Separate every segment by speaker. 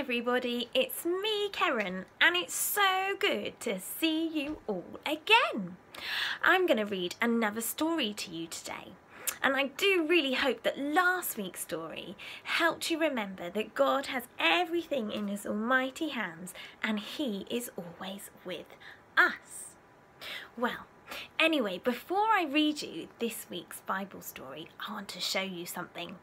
Speaker 1: everybody, it's me Keren and it's so good to see you all again. I'm going to read another story to you today and I do really hope that last week's story helped you remember that God has everything in his almighty hands and he is always with us. Well, Anyway, before I read you this week's Bible story, I want to show you something.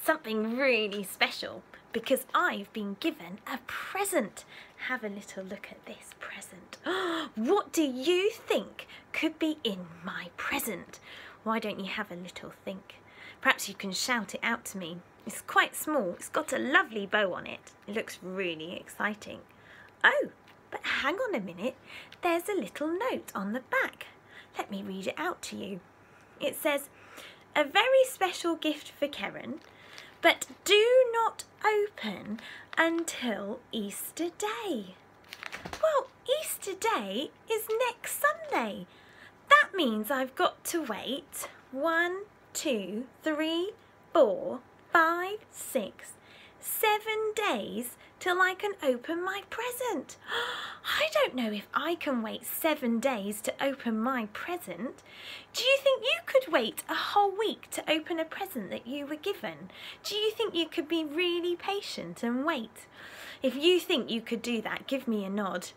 Speaker 1: Something really special because I've been given a present. Have a little look at this present. what do you think could be in my present? Why don't you have a little think? Perhaps you can shout it out to me. It's quite small. It's got a lovely bow on it. It looks really exciting. Oh, but hang on a minute. There's a little note on the back. Let me read it out to you. It says, a very special gift for Keren, but do not open until Easter Day. Well, Easter Day is next Sunday. That means I've got to wait one, two, three, four, five, six, seven days till I can open my present. I don't know if I can wait seven days to open my present. Do you think you could wait a whole week to open a present that you were given? Do you think you could be really patient and wait? If you think you could do that, give me a nod.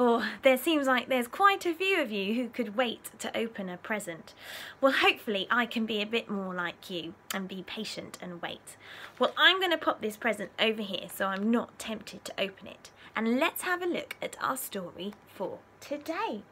Speaker 1: Or oh, there seems like there's quite a few of you who could wait to open a present. Well, hopefully I can be a bit more like you and be patient and wait. Well, I'm going to pop this present over here so I'm not tempted to open it. And let's have a look at our story for today.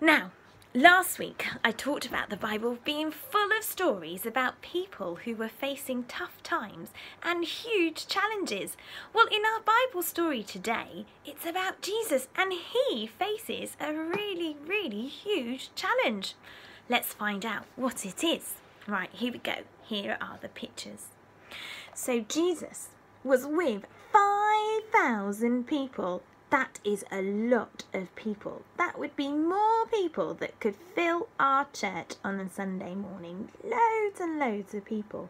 Speaker 1: Now, Last week, I talked about the Bible being full of stories about people who were facing tough times and huge challenges. Well, in our Bible story today, it's about Jesus and he faces a really, really huge challenge. Let's find out what it is. Right, here we go. Here are the pictures. So, Jesus was with 5,000 people that is a lot of people. That would be more people that could fill our church on a Sunday morning. Loads and loads of people.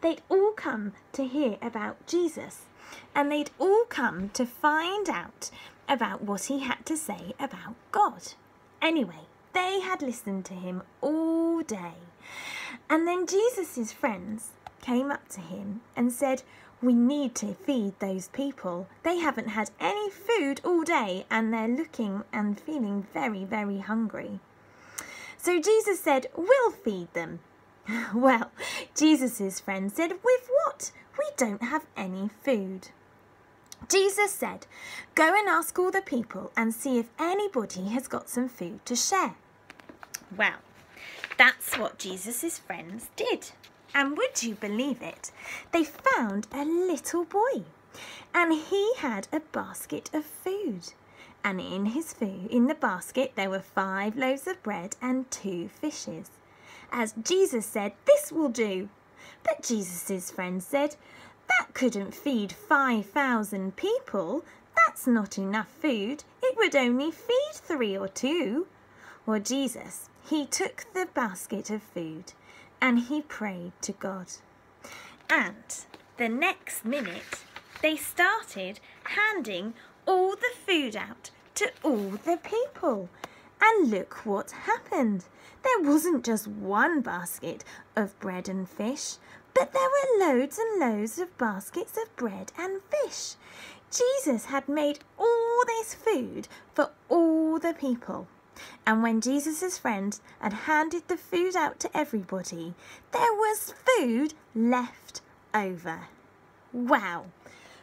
Speaker 1: They'd all come to hear about Jesus and they'd all come to find out about what he had to say about God. Anyway, they had listened to him all day. And then Jesus' friends came up to him and said, we need to feed those people. They haven't had any food all day and they're looking and feeling very, very hungry. So Jesus said, We'll feed them. well, Jesus' friend said, With what? We don't have any food. Jesus said, Go and ask all the people and see if anybody has got some food to share. Well, that's what Jesus' friends did. And would you believe it? They found a little boy and he had a basket of food. And in his food, in the basket, there were five loaves of bread and two fishes. As Jesus said, This will do. But Jesus's friends said, That couldn't feed 5,000 people. That's not enough food. It would only feed three or two. Well, Jesus, he took the basket of food and he prayed to God. And the next minute, they started handing all the food out to all the people. And look what happened. There wasn't just one basket of bread and fish, but there were loads and loads of baskets of bread and fish. Jesus had made all this food for all the people. And when Jesus' friends had handed the food out to everybody, there was food left over. Wow!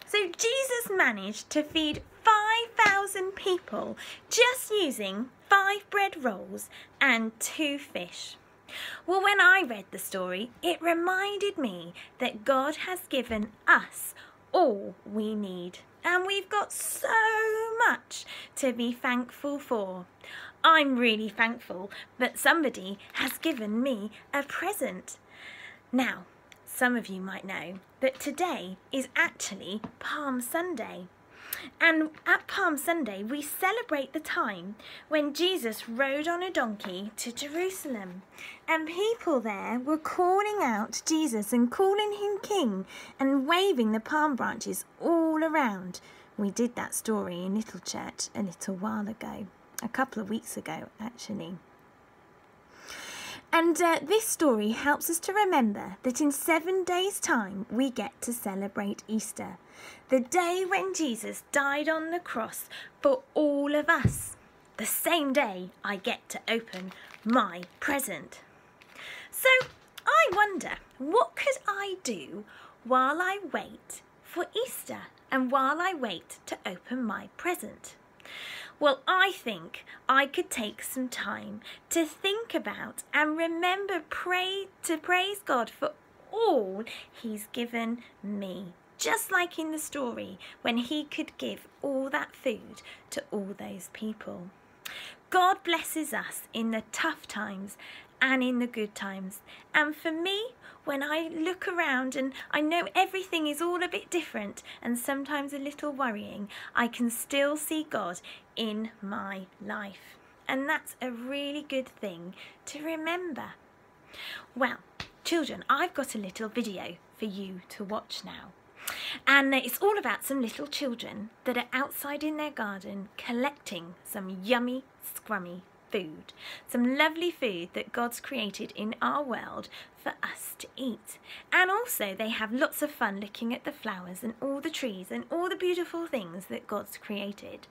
Speaker 1: So Jesus managed to feed 5,000 people just using five bread rolls and two fish. Well, when I read the story, it reminded me that God has given us all we need. And we've got so much to be thankful for. I'm really thankful that somebody has given me a present. Now, some of you might know that today is actually Palm Sunday. And at Palm Sunday, we celebrate the time when Jesus rode on a donkey to Jerusalem. And people there were calling out Jesus and calling him king and waving the palm branches all around. We did that story in Little Church a little while ago, a couple of weeks ago actually. And uh, this story helps us to remember that in seven days' time we get to celebrate Easter, the day when Jesus died on the cross for all of us. The same day I get to open my present. So I wonder, what could I do while I wait for Easter and while I wait to open my present? Well, I think I could take some time to think about and remember pray to praise God for all he's given me. Just like in the story when he could give all that food to all those people. God blesses us in the tough times and in the good times. And for me, when I look around and I know everything is all a bit different and sometimes a little worrying, I can still see God in my life. And that's a really good thing to remember. Well, children, I've got a little video for you to watch now. And it's all about some little children that are outside in their garden collecting some yummy, scrummy food, some lovely food that God's created in our world for us to eat. And also, they have lots of fun looking at the flowers and all the trees and all the beautiful things that God's created.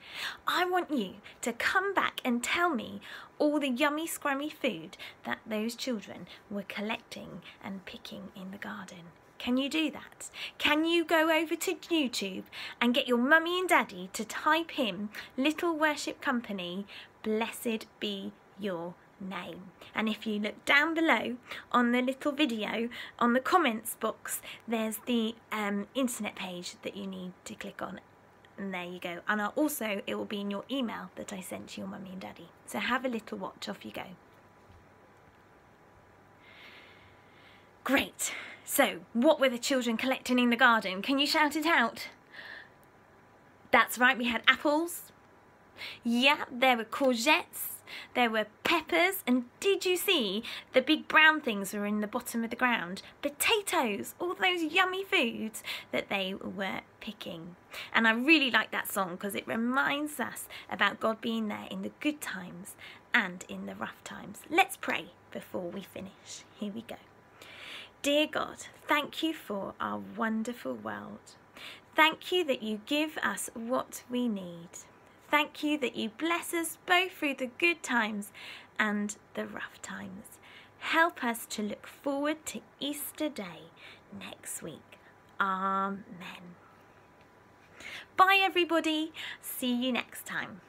Speaker 1: I want you to come back and tell me all the yummy, scrummy food that those children were collecting and picking in the garden. Can you do that? Can you go over to YouTube and get your mummy and daddy to type in Little Worship Company blessed be your name. And if you look down below on the little video, on the comments box, there's the um, internet page that you need to click on. And there you go. And I'll also, it will be in your email that I sent to your mummy and daddy. So have a little watch, off you go. Great. So, what were the children collecting in the garden? Can you shout it out? That's right, we had apples, yeah, there were courgettes, there were peppers, and did you see the big brown things were in the bottom of the ground? Potatoes, all those yummy foods that they were picking. And I really like that song because it reminds us about God being there in the good times and in the rough times. Let's pray before we finish. Here we go. Dear God, thank you for our wonderful world. Thank you that you give us what we need. Thank you that you bless us both through the good times and the rough times. Help us to look forward to Easter Day next week. Amen. Bye, everybody. See you next time.